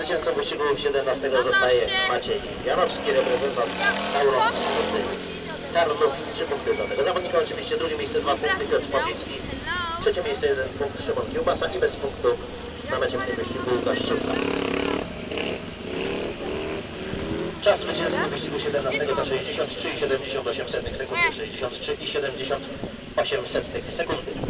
Zwycięzcą wyścigu 17 zostaje Maciej Janowski, reprezentant Tauro Tarnów. Trzy punkty dla tego zawodnika. Oczywiście drugie miejsce, dwa punkty Piotr Pawlicki. Trzecie miejsce, jeden punkt Szymon Kiełbasa i bez punktu na mecie w tym wyścigu Łukasz Szybka. Czas zwycięzcy wyścigu 17 to 63,78 sekundy, 63,78 sekundy.